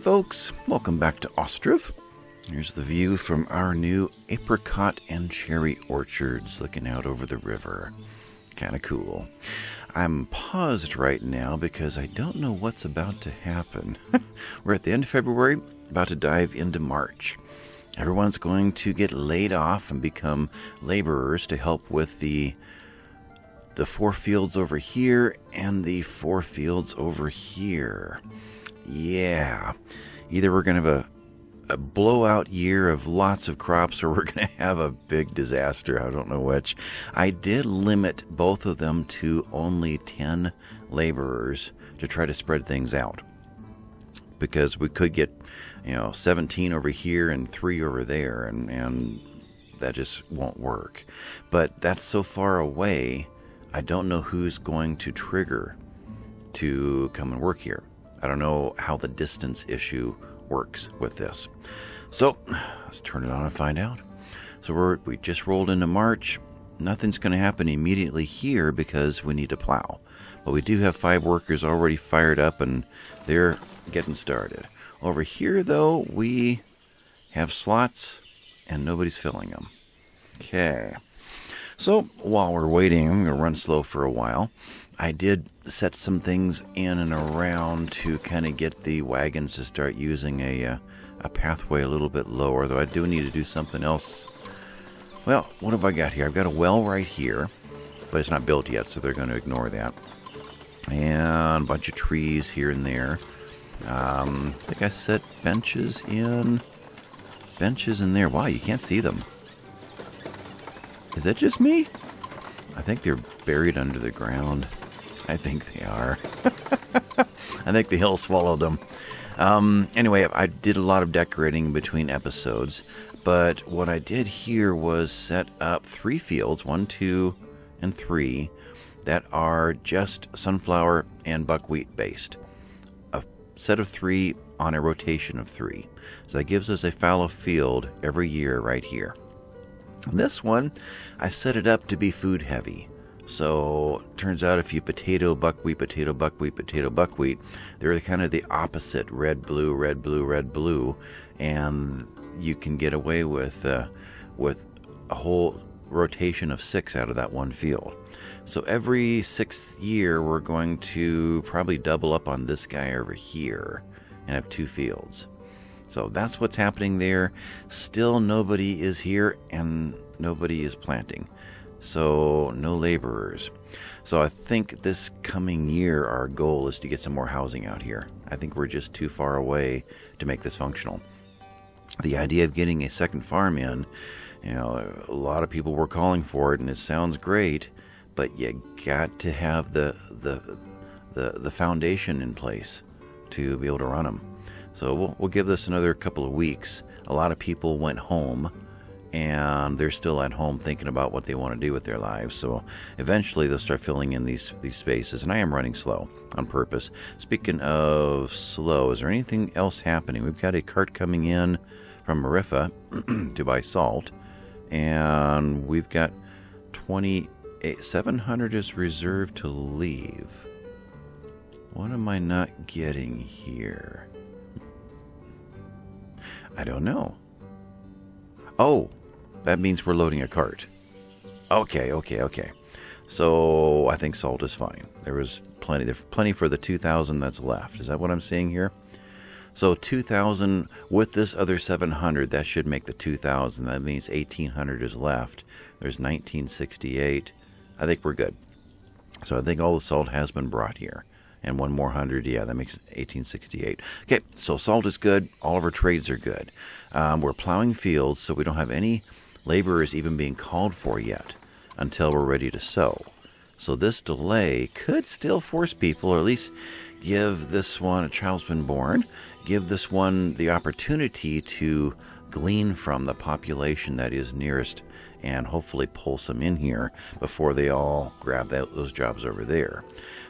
folks, welcome back to Ostriv. Here's the view from our new apricot and cherry orchards looking out over the river. Kind of cool. I'm paused right now because I don't know what's about to happen. We're at the end of February, about to dive into March. Everyone's going to get laid off and become laborers to help with the the four fields over here and the four fields over here. Yeah. Either we're going to have a, a blowout year of lots of crops or we're going to have a big disaster. I don't know which. I did limit both of them to only 10 laborers to try to spread things out because we could get, you know, 17 over here and 3 over there and and that just won't work. But that's so far away, I don't know who's going to trigger to come and work here. I don't know how the distance issue works with this. So let's turn it on and find out. So we're, we just rolled into March. Nothing's going to happen immediately here because we need to plow. But we do have five workers already fired up and they're getting started. Over here, though, we have slots and nobody's filling them. Okay. So while we're waiting, I'm going to run slow for a while. I did set some things in and around to kind of get the wagons to start using a, uh, a pathway a little bit lower, though I do need to do something else. Well, what have I got here? I've got a well right here, but it's not built yet, so they're going to ignore that. And a bunch of trees here and there. Um, I think I set benches in. Benches in there. Wow, you can't see them. Is that just me? I think they're buried under the ground. I think they are. I think the hill swallowed them. Um, anyway, I did a lot of decorating between episodes, but what I did here was set up three fields one, two, and three that are just sunflower and buckwheat based. A set of three on a rotation of three. So that gives us a fallow field every year right here. This one, I set it up to be food heavy. So turns out if you potato, buckwheat, potato, buckwheat, potato, buckwheat, they're kind of the opposite red, blue, red, blue, red, blue, and you can get away with uh, with a whole rotation of six out of that one field. So every sixth year, we're going to probably double up on this guy over here and have two fields. So that's what's happening there. Still, nobody is here and nobody is planting. So, no laborers. So, I think this coming year, our goal is to get some more housing out here. I think we're just too far away to make this functional. The idea of getting a second farm in, you know, a lot of people were calling for it, and it sounds great, but you got to have the the the, the foundation in place to be able to run them. So we'll, we'll give this another couple of weeks. A lot of people went home and they're still at home thinking about what they want to do with their lives. So eventually they'll start filling in these these spaces. And I am running slow on purpose. Speaking of slow, is there anything else happening? We've got a cart coming in from Marifa to buy salt, and we've got twenty seven hundred is reserved to leave. What am I not getting here? I don't know. Oh, that means we're loading a cart. Okay, okay, okay. So I think salt is fine. There was plenty. There's plenty for the 2,000 that's left. Is that what I'm seeing here? So 2,000 with this other 700, that should make the 2,000. That means 1,800 is left. There's 1968. I think we're good. So I think all the salt has been brought here. And one more hundred, yeah, that makes 1868. Okay, so salt is good. All of our trades are good. Um, we're plowing fields, so we don't have any laborers even being called for yet until we're ready to sow. So this delay could still force people, or at least give this one a child's been born, give this one the opportunity to glean from the population that is nearest and hopefully pull some in here before they all grab that, those jobs over there.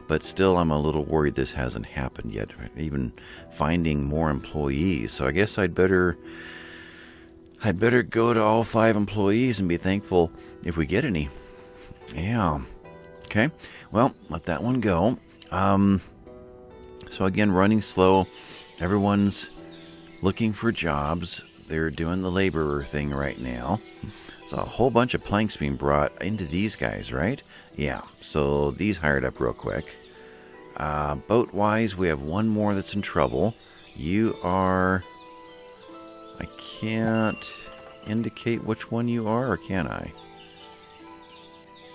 But still, I'm a little worried this hasn't happened yet, even finding more employees. So I guess I'd better I'd better go to all five employees and be thankful if we get any. Yeah. Okay. Well, let that one go. Um, so again, running slow. Everyone's looking for jobs. They're doing the laborer thing right now. So a whole bunch of planks being brought into these guys, right? Yeah. So these hired up real quick. Uh, boat wise, we have one more that's in trouble. You are. I can't indicate which one you are, or can I?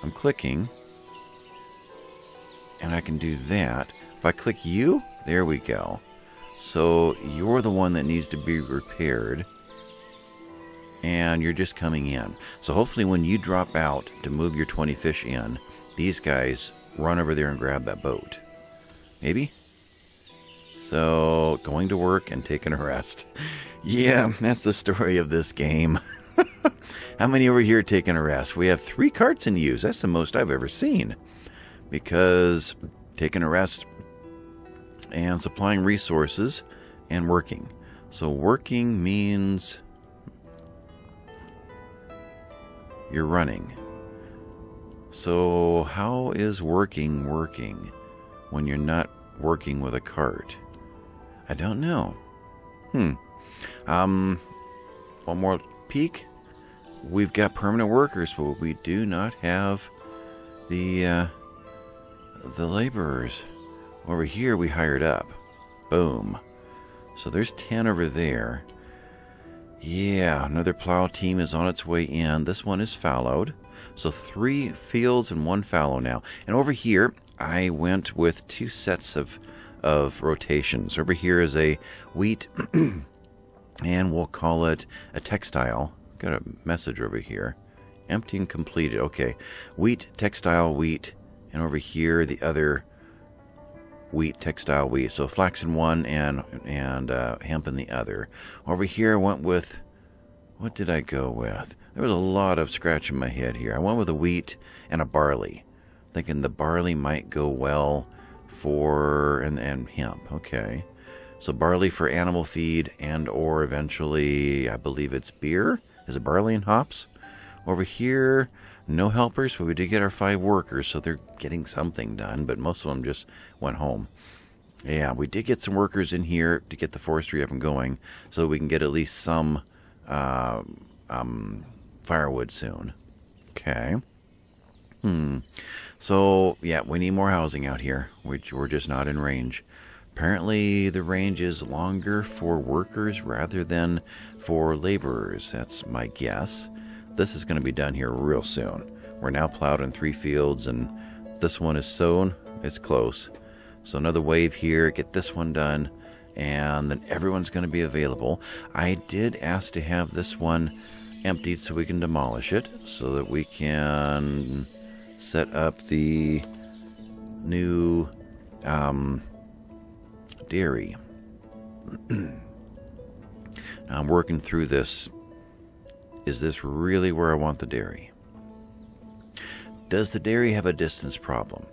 I'm clicking. And I can do that. If I click you, there we go. So you're the one that needs to be repaired. And you're just coming in. So hopefully, when you drop out to move your 20 fish in, these guys run over there and grab that boat. Maybe? So, going to work and taking a rest. Yeah, that's the story of this game. How many over here taking a rest? We have three carts in use. That's the most I've ever seen. Because taking a rest and supplying resources and working. So, working means you're running. So, how is working working when you're not working with a cart? I don't know. Hmm. Um, one more peek. We've got permanent workers, but we do not have the uh, the laborers. Over here, we hired up. Boom. So there's 10 over there. Yeah, another plow team is on its way in. This one is fallowed. So three fields and one fallow now. And over here, I went with two sets of of rotations. Over here is a wheat, and we'll call it a textile. Got a message over here. Empty and completed. Okay. Wheat, textile, wheat, and over here the other wheat, textile, wheat. So flax in one and and uh, hemp in the other. Over here I went with what did I go with? There was a lot of scratching my head here. I went with a wheat and a barley, thinking the barley might go well for and and hemp. Okay, so barley for animal feed and or eventually I believe it's beer. Is it barley and hops? Over here, no helpers, but we did get our five workers, so they're getting something done. But most of them just went home. Yeah, we did get some workers in here to get the forestry up and going, so we can get at least some uh, um, firewood soon. Okay. Hmm. So, yeah, we need more housing out here, which we're just not in range. Apparently, the range is longer for workers rather than for laborers. That's my guess. This is going to be done here real soon. We're now plowed in three fields, and this one is sown. It's close. So, another wave here, get this one done, and then everyone's going to be available. I did ask to have this one emptied so we can demolish it, so that we can set up the new um, dairy. I'm working through this. Is this really where I want the dairy? Does the dairy have a distance problem?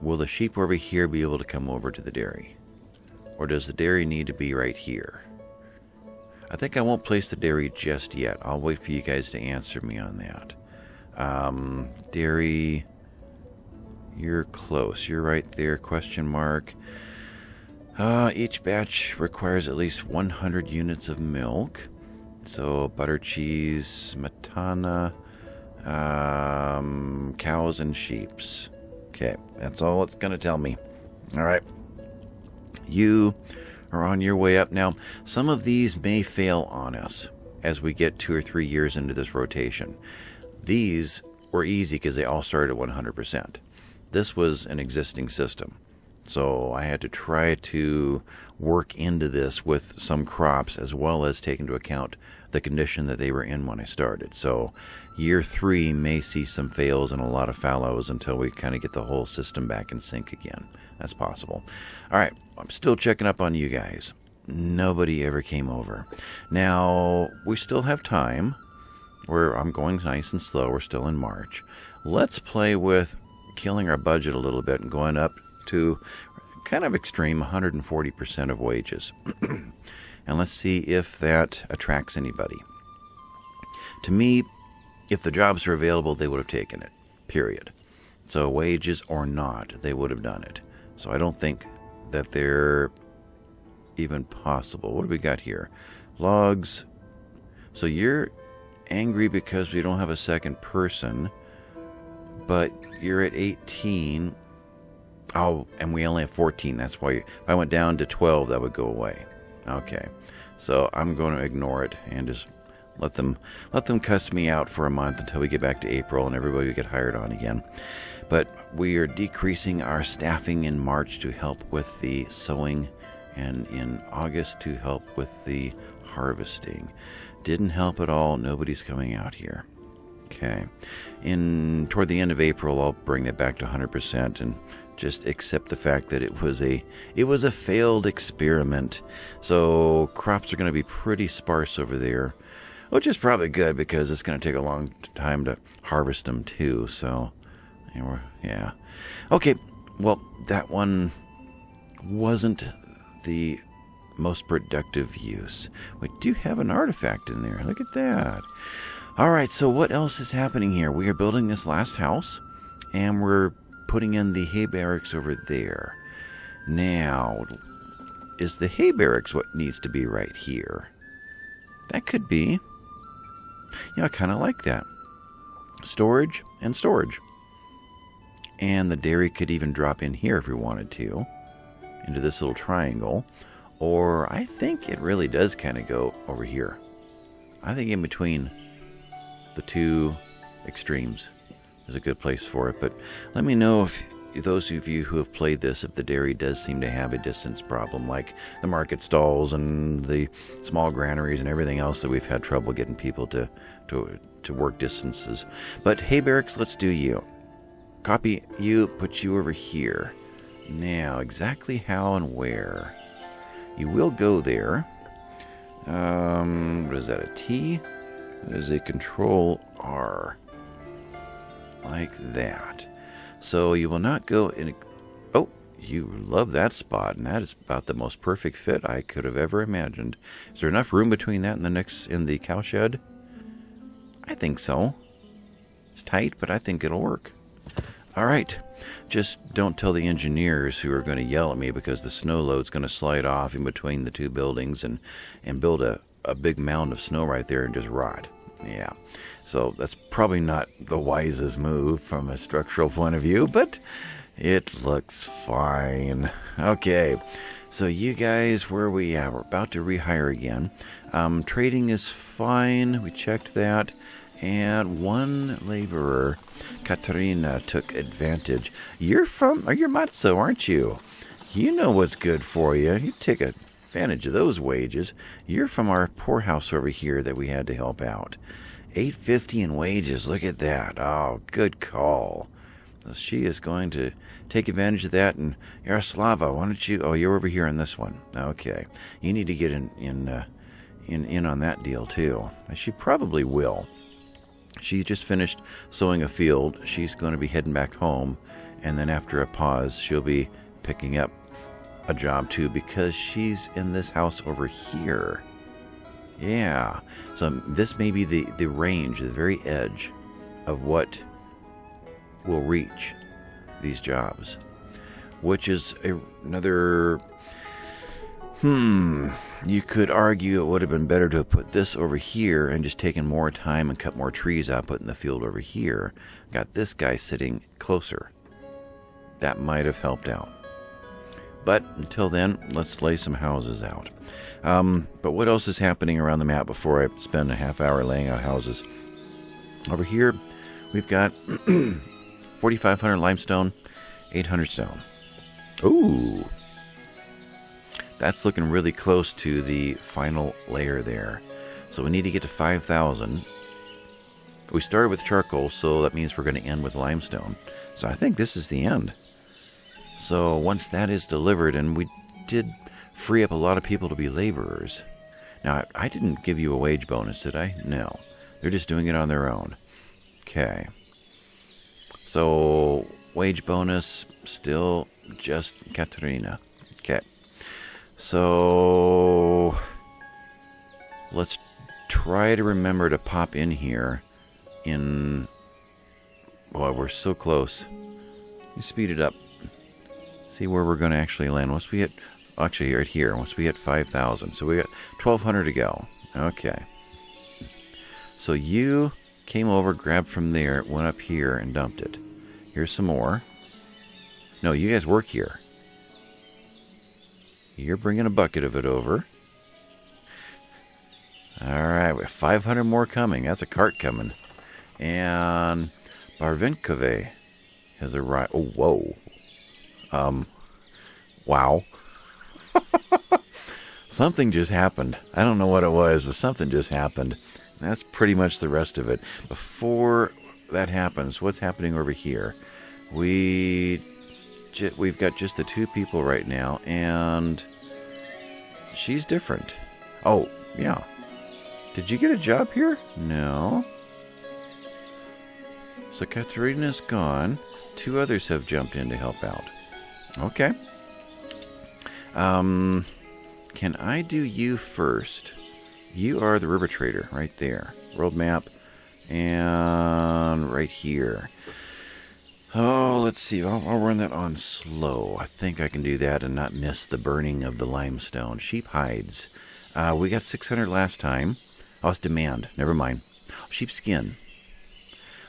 Will the sheep over here be able to come over to the dairy? Or does the dairy need to be right here? I think I won't place the dairy just yet. I'll wait for you guys to answer me on that. Um, dairy, you're close. You're right there. Question mark. Uh, each batch requires at least 100 units of milk. So butter, cheese, smetana, um, cows, and sheeps. Okay, that's all it's going to tell me. All right. You are on your way up now. Some of these may fail on us as we get two or three years into this rotation. These were easy because they all started at 100%. This was an existing system. So I had to try to work into this with some crops as well as take into account the condition that they were in when I started. So year three may see some fails and a lot of fallows until we kind of get the whole system back in sync again. That's possible. All right, I'm still checking up on you guys. Nobody ever came over. Now, we still have time. Where I'm going nice and slow. We're still in March. Let's play with killing our budget a little bit and going up to kind of extreme 140% of wages. and let's see if that attracts anybody. To me, if the jobs were available, they would have taken it, period. So, wages or not, they would have done it. So, I don't think that they're even possible? What do we got here? Logs. So you're angry because we don't have a second person, but you're at 18. Oh, and we only have 14. That's why if I went down to 12, that would go away. Okay. So I'm going to ignore it and just let them let them cuss me out for a month until we get back to April and everybody get hired on again. But we are decreasing our staffing in March to help with the sowing and in August to help with the harvesting. Didn't help at all. Nobody's coming out here. Okay. In toward the end of April, I'll bring that back to 100% and just accept the fact that it was a it was a failed experiment. So crops are going to be pretty sparse over there, which is probably good because it's going to take a long time to harvest them too. So yeah. Okay. Well, that one wasn't the most productive use. We do have an artifact in there. Look at that. All right, so what else is happening here? We are building this last house, and we're putting in the hay barracks over there. Now, is the hay barracks what needs to be right here? That could be. Yeah, I kind of like that. Storage and storage. And the dairy could even drop in here if we wanted to, into this little triangle. Or I think it really does kind of go over here. I think in between the two extremes is a good place for it. But let me know if those of you who have played this, if the dairy does seem to have a distance problem, like the market stalls and the small granaries and everything else that we've had trouble getting people to to to work distances. But hey, barracks, let's do you. Copy you, put you over here. Now, exactly how and where? You will go there. Um, what is that, a T? That is a control R. Like that. So you will not go in. A, oh, you love that spot, and that is about the most perfect fit I could have ever imagined. Is there enough room between that and the next in the cowshed? I think so. It's tight, but I think it'll work. All right. Just don't tell the engineers who are going to yell at me because the snow load's going to slide off in between the two buildings and, and build a, a big mound of snow right there and just rot. Yeah. So that's probably not the wisest move from a structural point of view, but it looks fine. Okay. So you guys, where are we at? We're about to rehire again. Um, trading is fine. We checked that and one laborer, Katarina, took advantage. You're from, are you're Matzo, aren't you? You know what's good for you. You take advantage of those wages. You're from our poorhouse over here that we had to help out. 850 in wages. Look at that. Oh, good call. She is going to take advantage of that. And Yaroslava, why don't you? Oh, you're over here on this one. Okay, you need to get in in uh, in in on that deal too. She probably will. She just finished sowing a field. She's going to be heading back home. And then after a pause, she'll be picking up a job too because she's in this house over here. Yeah. So this may be the, the range, the very edge of what will reach these jobs, which is a, another Hmm. You could argue it would have been better to have put this over here and just taken more time and cut more trees out, put in the field over here. Got this guy sitting closer. That might have helped out. But until then, let's lay some houses out. Um, but what else is happening around the map before I spend a half hour laying out houses? Over here, we've got 4,500 limestone, 800 stone. Ooh, that's looking really close to the final layer there. So we need to get to 5,000. We started with charcoal, so that means we're going to end with limestone. So I think this is the end. So once that is delivered, and we did free up a lot of people to be laborers. Now, I didn't give you a wage bonus, did I? No. They're just doing it on their own. Okay. So, wage bonus, still just Katerina. Okay. So let's try to remember to pop in here in. Boy, we're so close. You speed it up. See where we're going to actually land. Once we hit actually right here. Once we hit 5,000. So we got 1,200 to go. Okay. So you came over, grabbed from there, went up here, and dumped it. Here's some more. No, you guys work here. You're bringing a bucket of it over. All right, we have 500 more coming. That's a cart coming. And Barvinkove has arrived. Oh, whoa. Um, wow. something just happened. I don't know what it was, but something just happened. That's pretty much the rest of it. Before that happens, what's happening over here? We we've got just the two people right now, and she's different. Oh, yeah. Did you get a job here? No. So Katerina's gone. Two others have jumped in to help out. Okay. Um, can I do you first? You are the river trader right there. World map. And right here. Oh, let's see. I'll, I'll, run that on slow. I think I can do that and not miss the burning of the limestone. Sheep hides. Uh, we got 600 last time. Oh, it's demand. Never mind. Sheepskin.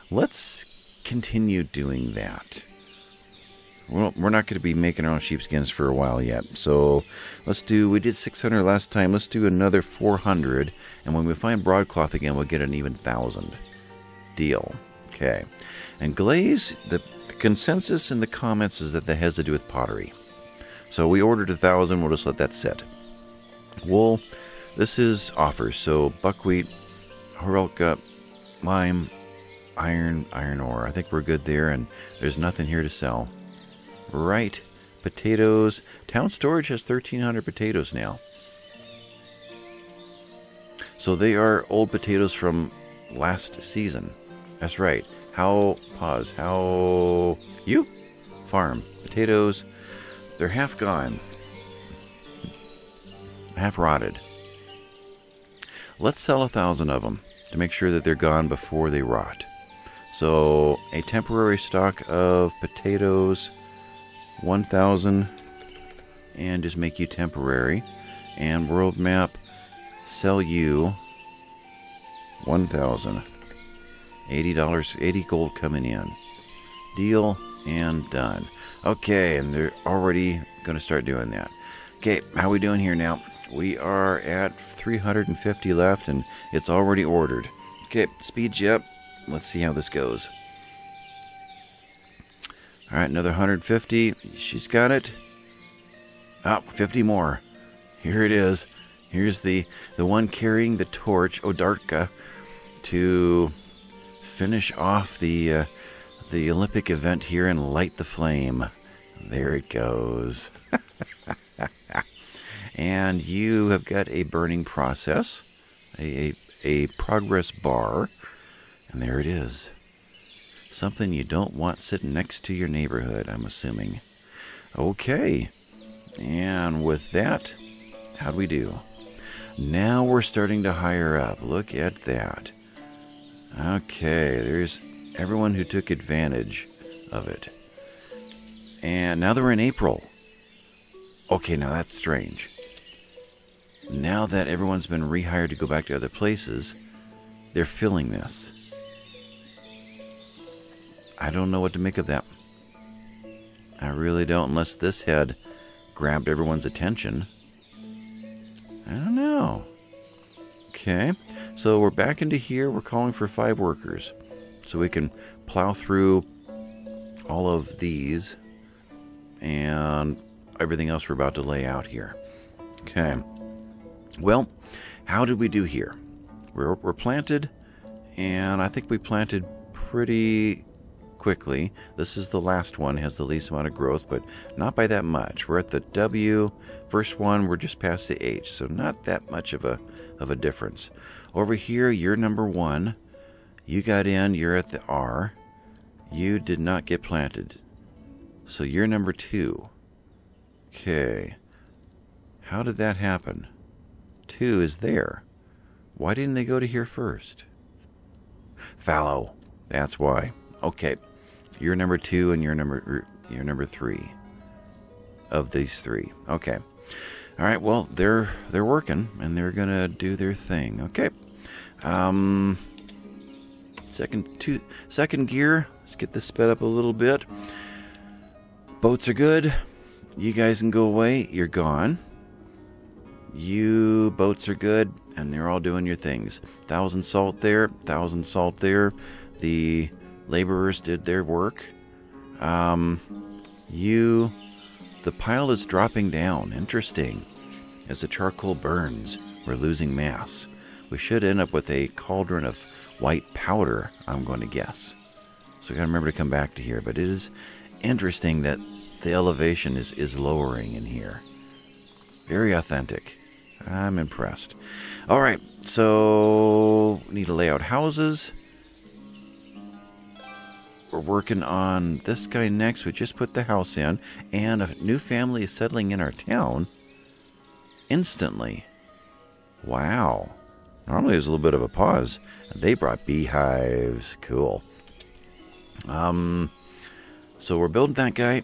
Let's continue doing that. Well, we're not going to be making our own sheepskins for a while yet. So let's do, we did 600 last time. Let's do another 400. And when we find broadcloth again, we'll get an even 1,000. Deal. Okay. And glaze, the, the consensus in the comments is that that has to do with pottery. So we ordered a 1,000. We'll just let that sit. Wool, this is offers. So buckwheat, Horelka, lime, iron, iron ore. I think we're good there, and there's nothing here to sell. Right. Potatoes. Town storage has 1,300 potatoes now. So they are old potatoes from last season. That's right. How, pause, how, you? Farm. Potatoes. They're half gone. Half rotted. Let's sell a thousand of them to make sure that they're gone before they rot. So, a temporary stock of potatoes 1000 and just make you temporary. And world map, sell you 1000 $80, 80 gold coming in. Deal and done. Okay, and they're already going to start doing that. Okay, how we doing here now? We are at 350 left and it's already ordered. Okay, speed you up. Let's see how this goes. All right, another 150. She's got it. Oh, 50 more. Here it is. Here's the the one carrying the torch, Odarka, to finish off the uh, the Olympic event here and light the flame. There it goes. and you have got a burning process, a, a, a progress bar, and there it is. Something you don't want sitting next to your neighborhood, I'm assuming. Okay. And with that, how'd we do? Now we're starting to hire up. Look at that. Okay, there's everyone who took advantage of it. And now that we're in April. Okay, now that's strange. Now that everyone's been rehired to go back to other places, they're filling this. I don't know what to make of that. I really don't, unless this had grabbed everyone's attention. I don't know. Okay, so we're back into here. We're calling for five workers. So we can plow through all of these and everything else we're about to lay out here. Okay. Well, how did we do here? We're, we're planted, and I think we planted pretty quickly. This is the last one, has the least amount of growth, but not by that much. We're at the W. First one, we're just past the H, so not that much of a of a difference. Over here, you're number one. You got in, you're at the R. You did not get planted. So you're number two. Okay. How did that happen? Two is there. Why didn't they go to here first? Fallow. That's why. Okay. You're number two, and you're number you're number three. of these three. Okay. All right. Well, they're they're working and they're gonna do their thing. Okay. Um. Second two second gear. Let's get this sped up a little bit. Boats are good. You guys can go away. You're gone. You boats are good, and they're all doing your things. Thousand salt there, thousand salt there. The laborers did their work. Um, you, the pile is dropping down. Interesting. As the charcoal burns, we're losing mass. We should end up with a cauldron of white powder, I'm going to guess. So we gotta remember to come back to here. But it is interesting that the elevation is, is lowering in here. Very authentic. I'm impressed. All right, so we need to lay out houses. We're working on this guy next. We just put the house in, and a new family is settling in our town instantly. Wow. Normally there's a little bit of a pause. They brought beehives. Cool. Um, so we're building that guy.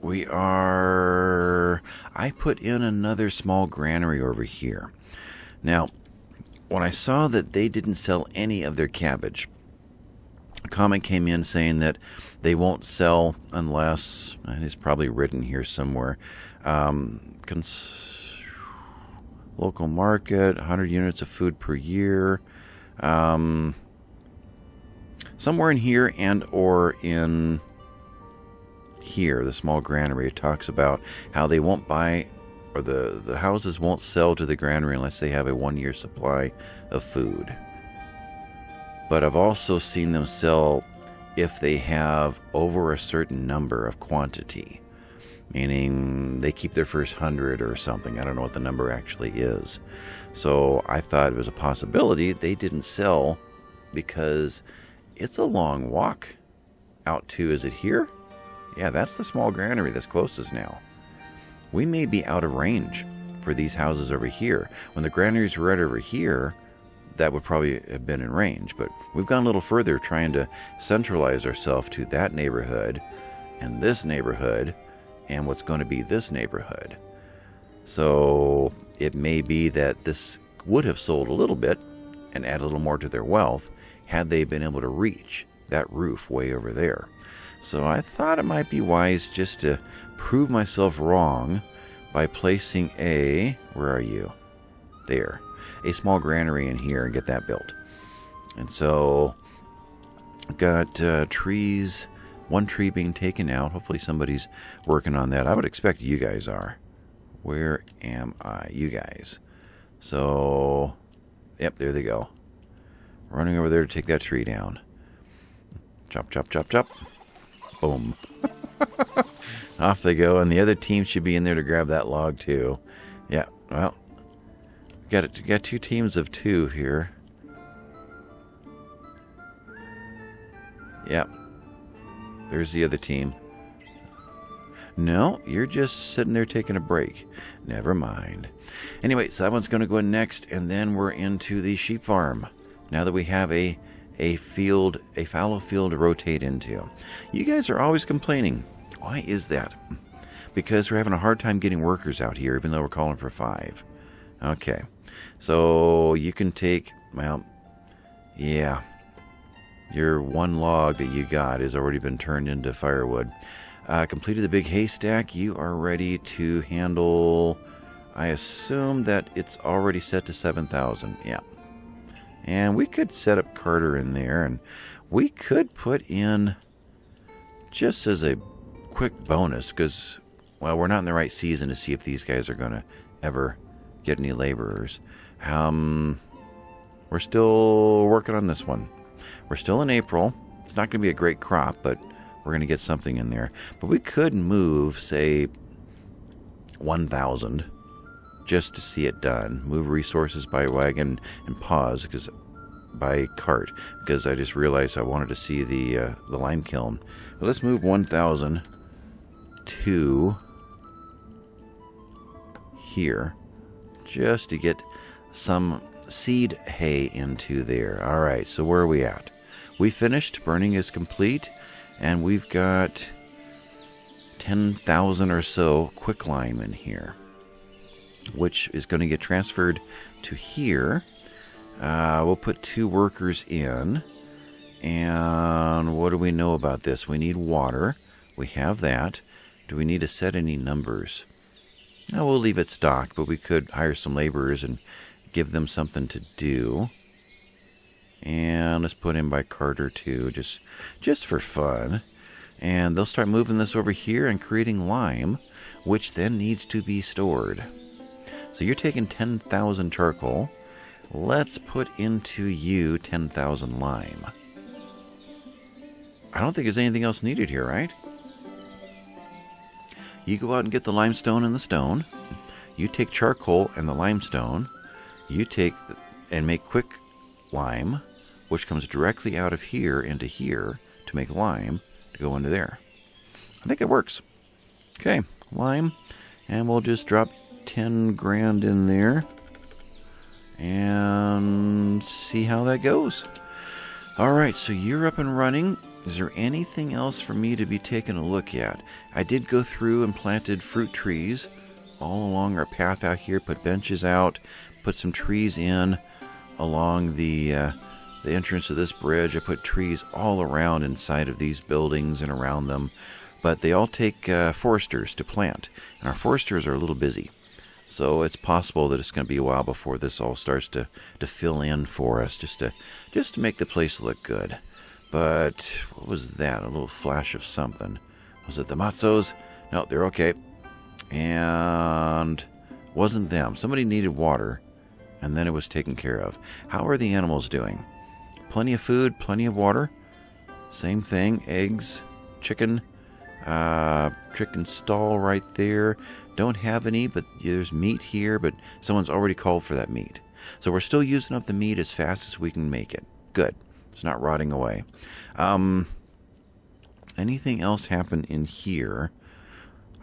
We are. I put in another small granary over here. Now, when I saw that they didn't sell any of their cabbage, a comment came in saying that they won't sell unless, and it's probably written here somewhere, um, cons- local market, 100 units of food per year. Um, somewhere in here and or in here, the small granary, talks about how they won't buy or the, the houses won't sell to the granary unless they have a one year supply of food. But I've also seen them sell if they have over a certain number of quantity, meaning they keep their first hundred or something. I don't know what the number actually is. So I thought it was a possibility they didn't sell because it's a long walk out to, is it here? Yeah, that's the small granary that's closest now. We may be out of range for these houses over here. When the granaries were right over here, that would probably have been in range, but we've gone a little further trying to centralize ourselves to that neighborhood and this neighborhood and what's going to be this neighborhood. So it may be that this would have sold a little bit and add a little more to their wealth had they been able to reach that roof way over there. So I thought it might be wise just to prove myself wrong by placing a, where are you? There, a small granary in here and get that built. And so I've got uh, trees, one tree being taken out. Hopefully somebody's working on that. I would expect you guys are. Where am I? You guys. So, yep, there they go. Running over there to take that tree down. Chop, chop, chop, chop. Boom. Off they go, and the other team should be in there to grab that log too. Yeah, well, got it. Got two teams of two here. Yep. There's the other team. No, you're just sitting there taking a break. Never mind. Anyway, so that one's going to go in next, and then we're into the sheep farm. Now that we have a a field, a fallow field to rotate into. You guys are always complaining. Why is that? Because we're having a hard time getting workers out here, even though we're calling for five. Okay. So you can take, well, yeah. Your one log that you got has already been turned into firewood. Uh, completed the big haystack. You are ready to handle. I assume that it's already set to 7,000. Yeah. And we could set up Carter in there and we could put in just as a quick bonus because, well, we're not in the right season to see if these guys are going to ever get any laborers. Um, we're still working on this one. We're still in April. It's not going to be a great crop, but we're going to get something in there. But we could move, say, 1,000 just to see it done. Move resources by wagon and pause because by cart because I just realized I wanted to see the uh, the lime kiln. But let's move 1,000 to here just to get some seed hay into there. All right, so where are we at? We finished. Burning is complete, and we've got 10,000 or so quicklime in here, which is going to get transferred to here. Uh, we'll put two workers in. And what do we know about this? We need water. We have that. Do we need to set any numbers? Now we'll leave it stocked, but we could hire some laborers and give them something to do. And let's put in by Carter too, just just for fun. And they'll start moving this over here and creating lime, which then needs to be stored. So you're taking 10,000 charcoal. Let's put into you 10,000 lime. I don't think there's anything else needed here, right? You go out and get the limestone and the stone. You take charcoal and the limestone. You take and make quick lime, which comes directly out of here into here to make lime to go into there. I think it works. Okay, lime, and we'll just drop 10 grand in there and see how that goes. All right, so you're up and running. Is there anything else for me to be taking a look at? I did go through and planted fruit trees all along our path out here, put benches out, put some trees in along the uh, the entrance to this bridge. I put trees all around inside of these buildings and around them, but they all take uh, foresters to plant, and our foresters are a little busy. So it's possible that it's going to be a while before this all starts to, to fill in for us, just to just to make the place look good. But what was that? A little flash of something. Was it the Matzos? No, they're okay. And wasn't them. Somebody needed water, and then it was taken care of. How are the animals doing? Plenty of food, plenty of water. Same thing. Eggs, chicken, uh, chicken stall right there. Don't have any, but there's meat here, but someone's already called for that meat. So we're still using up the meat as fast as we can make it. Good. It's not rotting away. Um, anything else happen in here?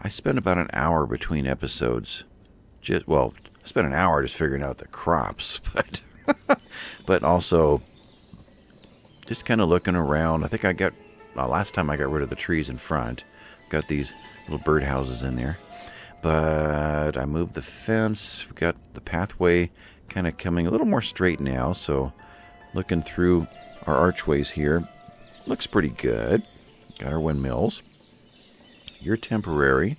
I spent about an hour between episodes. Just well, I spent an hour just figuring out the crops, but but also just kind of looking around. I think I got well, last time I got rid of the trees in front. Got these little birdhouses in there, but I moved the fence. We got the pathway kind of coming a little more straight now. So looking through our archways here. Looks pretty good. Got our windmills. You're temporary.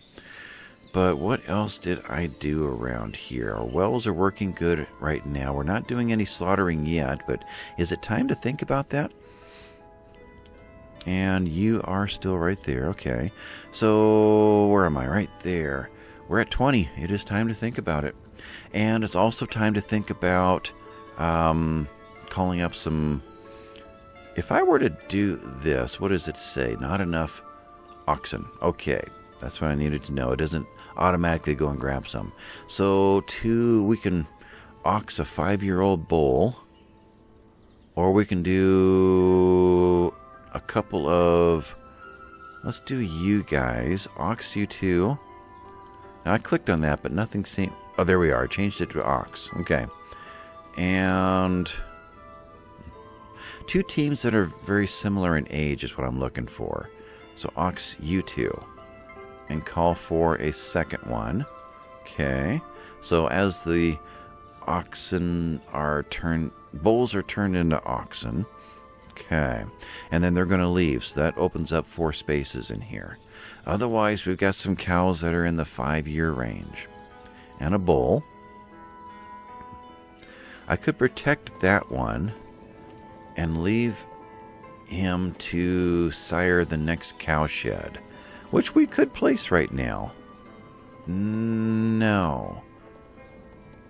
But what else did I do around here? Our wells are working good right now. We're not doing any slaughtering yet, but is it time to think about that? And you are still right there. Okay. So, where am I? Right there. We're at 20. It is time to think about it. And it's also time to think about um, calling up some if I were to do this, what does it say? Not enough oxen. Okay, that's what I needed to know. It doesn't automatically go and grab some. So, two, we can ox a five year old bull, or we can do a couple of. Let's do you guys. Ox you two. Now, I clicked on that, but nothing seemed. Oh, there we are. Changed it to ox. Okay. And Two teams that are very similar in age is what I'm looking for. So Ox, you two. And call for a second one. Okay. So as the oxen are turned, bulls are turned into oxen. Okay. And then they're going to leave. So that opens up four spaces in here. Otherwise, we've got some cows that are in the five year range. And a bull. I could protect that one and leave him to sire the next cowshed, which we could place right now. No.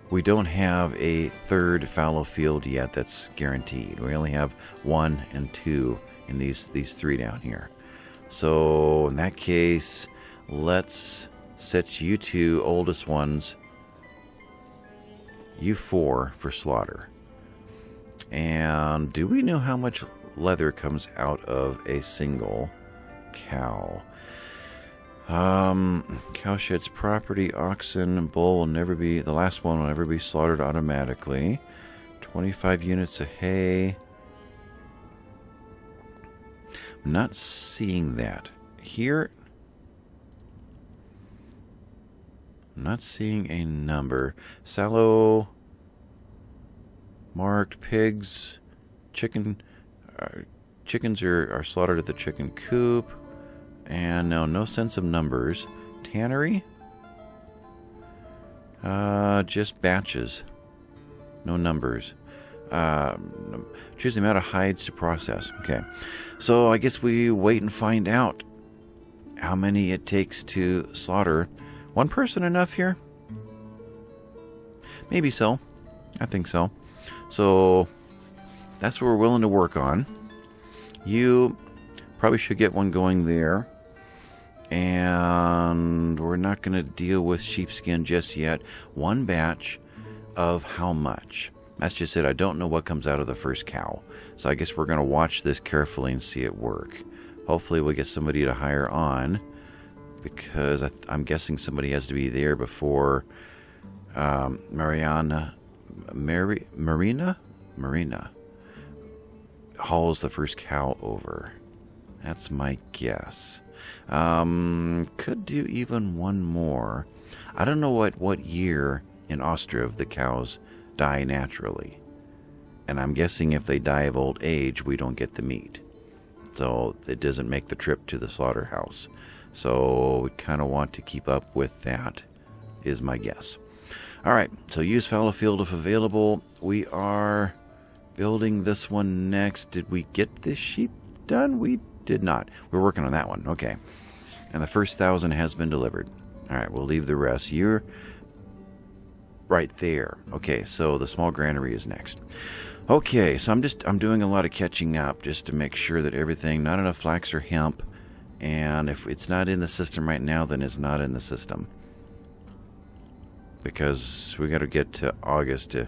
We don't have a third fallow field yet that's guaranteed. We only have one and two in these, these three down here. So, in that case, let's set you two oldest ones, you four, for slaughter. And do we know how much leather comes out of a single cow? Um, cowshed's property, oxen, bull will never be, the last one will never be slaughtered automatically. 25 units of hay. I'm not seeing that. Here, I'm not seeing a number. Sallow marked pigs, chicken, uh, chickens are, are slaughtered at the chicken coop, and no, no sense of numbers. Tannery, uh, just batches, no numbers. Uh, choose the amount of hides to process. Okay, so I guess we wait and find out how many it takes to slaughter. One person enough here? Maybe so. I think so. So that's what we're willing to work on. You probably should get one going there. And we're not going to deal with sheepskin just yet. One batch of how much? That's just it. I don't know what comes out of the first cow. So I guess we're going to watch this carefully and see it work. Hopefully, we'll get somebody to hire on because I am guessing somebody has to be there before um, Mariana, Mary, Marina, Marina hauls the first cow over. That's my guess. Um, could do even one more. I don't know what, what year in Ostriv the cows die naturally. And I'm guessing if they die of old age, we don't get the meat. So it doesn't make the trip to the slaughterhouse. So we kind of want to keep up with that, is my guess. All right, so use fallow field if available. We are building this one next. Did we get this sheep done? We did not. We're working on that one. Okay. And the first thousand has been delivered. All right, we'll leave the rest. You're right there. Okay, so the small granary is next. Okay, so I'm just I'm doing a lot of catching up just to make sure that everything, not enough flax or hemp, and if it's not in the system right now, then it's not in the system. Because we got to get to August to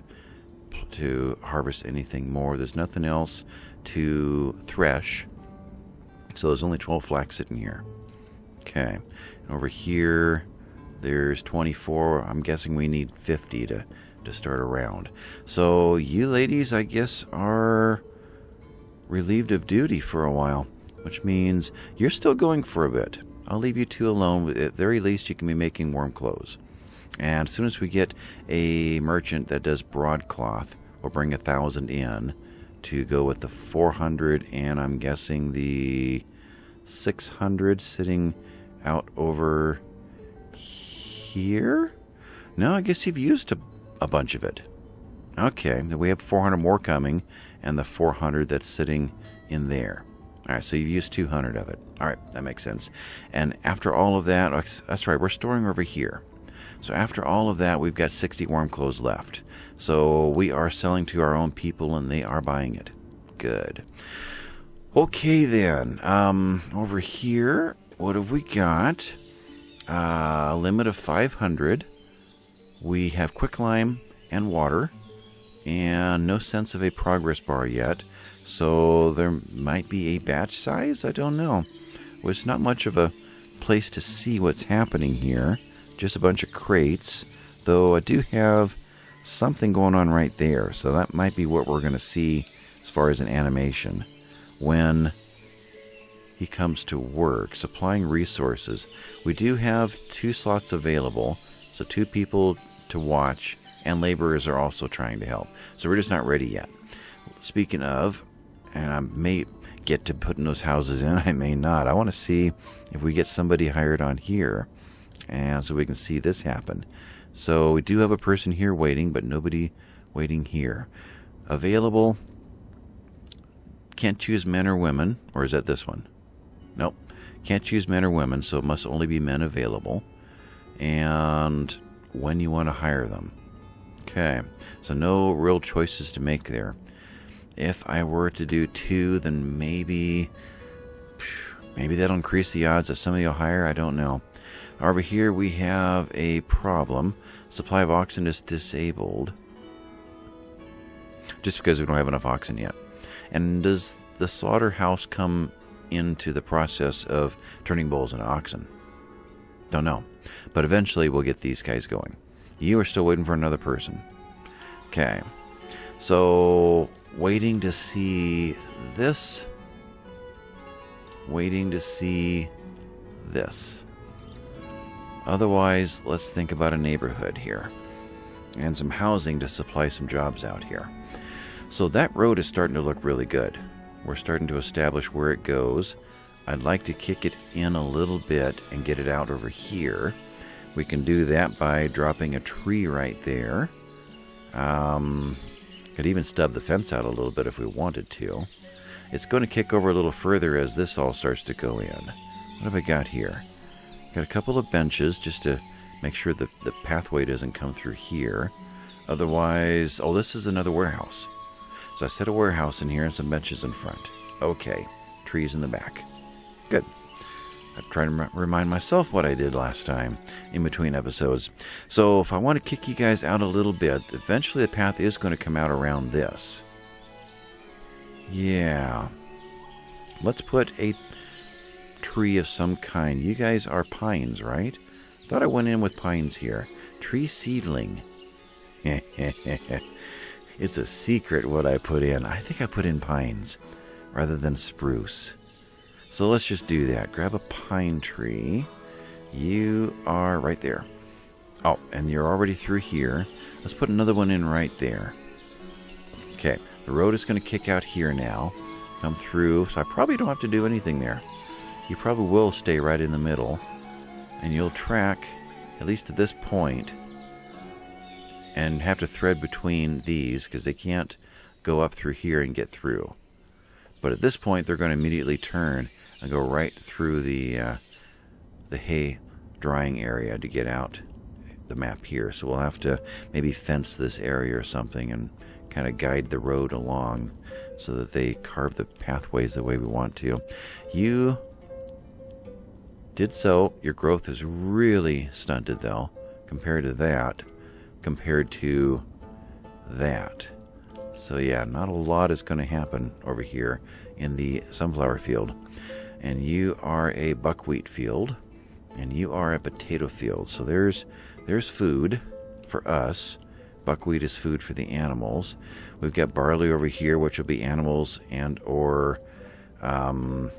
to harvest anything more. There's nothing else to thresh. So there's only 12 flax sitting here. Okay. And over here, there's 24. I'm guessing we need 50 to to start a round. So you ladies, I guess, are relieved of duty for a while, which means you're still going for a bit. I'll leave you two alone. At the very least, you can be making warm clothes. And as soon as we get a merchant that does broadcloth, we'll bring a thousand in to go with the 400, and I'm guessing the 600 sitting out over here. No, I guess you've used a a bunch of it. Okay, we have 400 more coming, and the 400 that's sitting in there. All right, so you've used 200 of it. All right, that makes sense. And after all of that, oh, that's right, we're storing over here. So after all of that, we've got 60 warm clothes left. So we are selling to our own people, and they are buying it. Good. Okay, then. Um, over here, what have we got? Uh, limit of 500. We have quicklime and water, and no sense of a progress bar yet. So there might be a batch size. I don't know. Well, it's not much of a place to see what's happening here. Just a bunch of crates. Though I do have something going on right there. So that might be what we're going to see as far as an animation. When he comes to work, supplying resources. We do have two slots available. So two people to watch, and laborers are also trying to help. So we're just not ready yet. Speaking of, and I may get to putting those houses in, I may not. I want to see if we get somebody hired on here, and so we can see this happen. So we do have a person here waiting, but nobody waiting here. Available. Can't choose men or women, or is that this one? Nope. Can't choose men or women, so it must only be men available. And when you want to hire them. Okay, so no real choices to make there. If I were to do two, then maybe maybe that'll increase the odds that somebody will hire. I don't know. Over here we have a problem. Supply of oxen is disabled. Just because we don't have enough oxen yet. And does the slaughterhouse come into the process of turning bulls into oxen? Don't know. But eventually we'll get these guys going. You are still waiting for another person. Okay. So, waiting to see this. Waiting to see this. Otherwise, let's think about a neighborhood here and some housing to supply some jobs out here. So that road is starting to look really good. We're starting to establish where it goes. I'd like to kick it in a little bit and get it out over here. We can do that by dropping a tree right there. Um, could even stub the fence out a little bit if we wanted to. It's going to kick over a little further as this all starts to go in. What have I got here? Got a couple of benches just to make sure that the pathway doesn't come through here. Otherwise, oh, this is another warehouse. So I set a warehouse in here and some benches in front. Okay, trees in the back. Good. I'm trying to remind myself what I did last time in between episodes. So if I want to kick you guys out a little bit, eventually the path is going to come out around this. Yeah. Let's put a tree of some kind. You guys are pines, right? Thought I went in with pines here. Tree seedling. it's a secret what I put in. I think I put in pines rather than spruce. So let's just do that. Grab a pine tree. You are right there. Oh, and you're already through here. Let's put another one in right there. Okay, the road is going to kick out here now. Come through, so I probably don't have to do anything there. You probably will stay right in the middle and you'll track at least to this point and have to thread between these because they can't go up through here and get through. But at this point, they're going to immediately turn and go right through the uh, the hay drying area to get out the map here. So we'll have to maybe fence this area or something and kind of guide the road along so that they carve the pathways the way we want to. You did so. Your growth is really stunted, though, compared to that, compared to that. So, yeah, not a lot is going to happen over here in the sunflower field. And you are a buckwheat field, and you are a potato field. So, there's, there's food for us. Buckwheat is food for the animals. We've got barley over here, which will be animals and or um,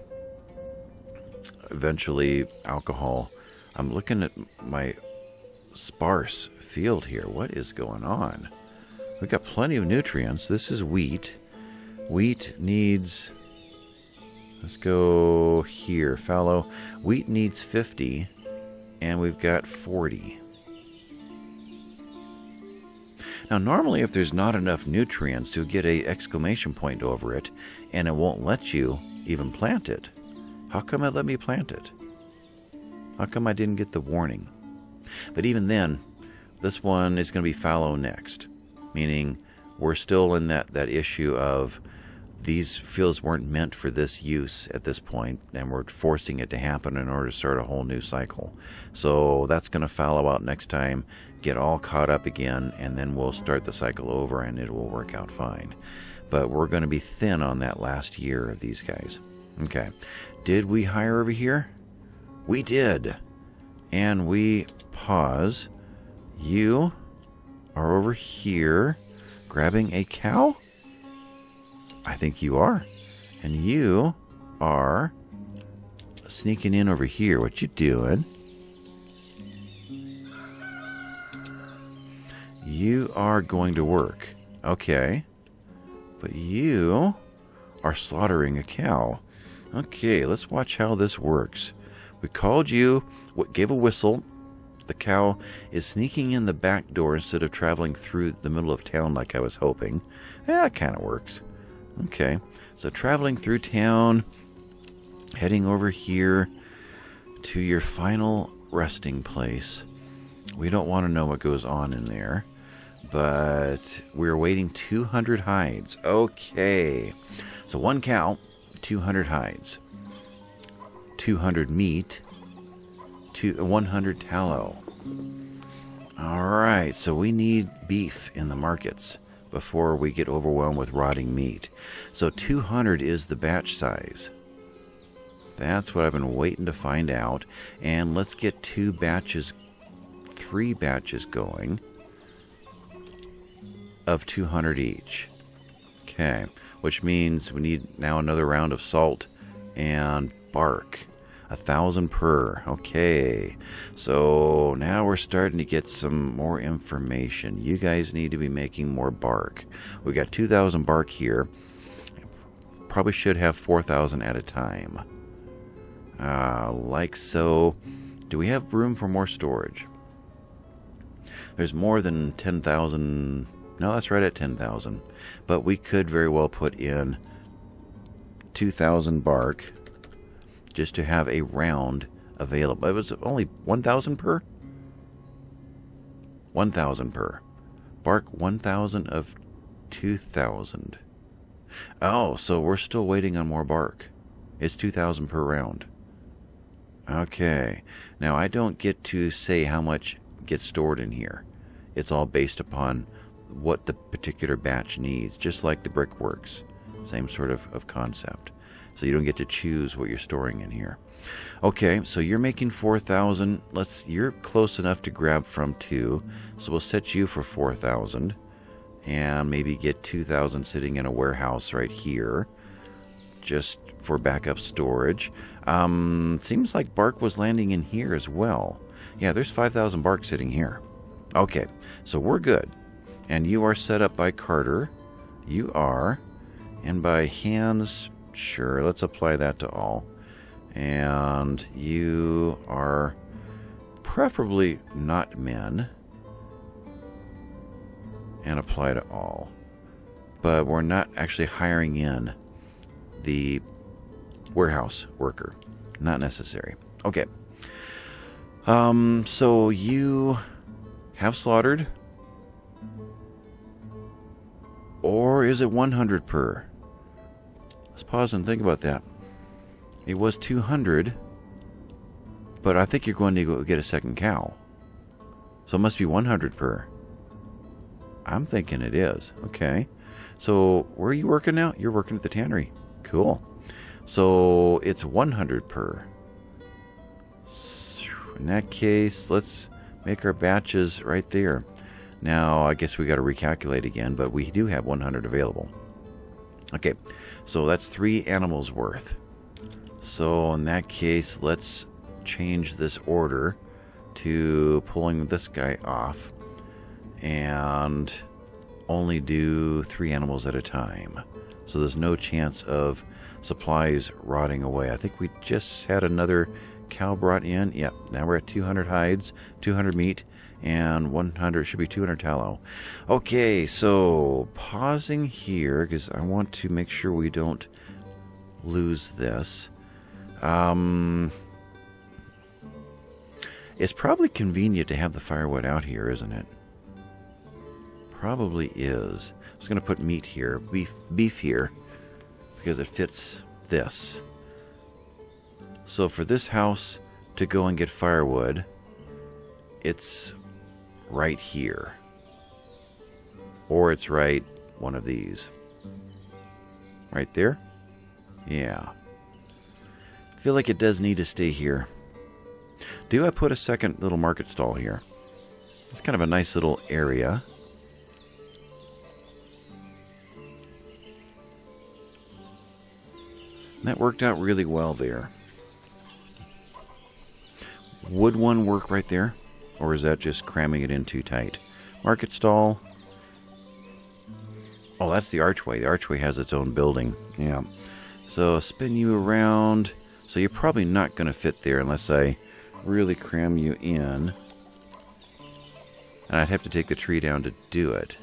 eventually alcohol. I'm looking at my sparse field here. What is going on? We've got plenty of nutrients. This is wheat. Wheat needs. Let's go here. Fallow. Wheat needs 50, and we've got 40. Now, normally, if there's not enough nutrients, you'll get a exclamation point over it, and it won't let you even plant it. How come it let me plant it? How come I didn't get the warning? But even then, this one is going to be fallow next, meaning we're still in that, that issue of these fields weren't meant for this use at this point, and we're forcing it to happen in order to start a whole new cycle. So that's going to fallow out next time, get all caught up again, and then we'll start the cycle over and it will work out fine. But we're going to be thin on that last year of these guys. Okay. Did we hire over here? We did. And we pause. You are over here grabbing a cow? I think you are. And you are sneaking in over here. What you doing? You are going to work. Okay. But you are slaughtering a cow. Okay, let's watch how this works. We called you, what gave a whistle. The cow is sneaking in the back door instead of traveling through the middle of town like I was hoping. Yeah, it kind of works. Okay, so traveling through town, heading over here to your final resting place. We don't want to know what goes on in there, but we're waiting 200 hides. Okay, so one cow 200 hides, 200 meat, to 100 tallow. All right, so we need beef in the markets before we get overwhelmed with rotting meat. So 200 is the batch size. That's what I've been waiting to find out. And let's get two batches, three batches going of 200 each. Okay which means we need now another round of salt and bark. A thousand per. Okay. So now we're starting to get some more information. You guys need to be making more bark. We got 2,000 bark here. Probably should have 4,000 at a time. Uh, like so. Do we have room for more storage? There's more than 10,000. No, that's right at 10,000. But we could very well put in 2,000 bark just to have a round available. It was only 1,000 per? 1,000 per. Bark 1,000 of 2,000. Oh, so we're still waiting on more bark. It's 2,000 per round. Okay. Now, I don't get to say how much gets stored in here. It's all based upon what the particular batch needs, just like the brickworks. Same sort of, of concept. So you don't get to choose what you're storing in here. Okay, so you're making 4,000. Let's you're close enough to grab from 2. So we'll set you for 4,000 and maybe get 2,000 sitting in a warehouse right here just for backup storage. Um, seems like bark was landing in here as well. Yeah, there's 5,000 bark sitting here. Okay, so we're good. And you are set up by Carter. You are. And by hands, sure, let's apply that to all. And you are preferably not men. And apply to all. But we're not actually hiring in the warehouse worker. Not necessary. Okay. Um, so you have slaughtered or is it 100 per? Let's pause and think about that. It was 200, but I think you're going to go get a second cow. So it must be 100 per. I'm thinking it is. Okay. So where are you working now? You're working at the tannery. Cool. So it's 100 per. In that case, let's make our batches right there. Now, I guess we got to recalculate again, but we do have 100 available. Okay, so that's three animals worth. So in that case, let's change this order to pulling this guy off and only do three animals at a time. So there's no chance of supplies rotting away. I think we just had another cow brought in. Yep, now we're at 200 hides, 200 meat, and 100 should be 200 tallow. Okay, so pausing here because I want to make sure we don't lose this. Um, it's probably convenient to have the firewood out here, isn't it? Probably is. I was going to put meat here, beef, beef here, because it fits this. So for this house to go and get firewood, it's right here. Or it's right one of these. Right there? Yeah. I feel like it does need to stay here. Do I put a second little market stall here? It's kind of a nice little area. that worked out really well there. Would one work right there? Or is that just cramming it in too tight? Market stall. Oh, that's the archway. The archway has its own building. Yeah. So spin you around. So you're probably not going to fit there unless I really cram you in. And I'd have to take the tree down to do it.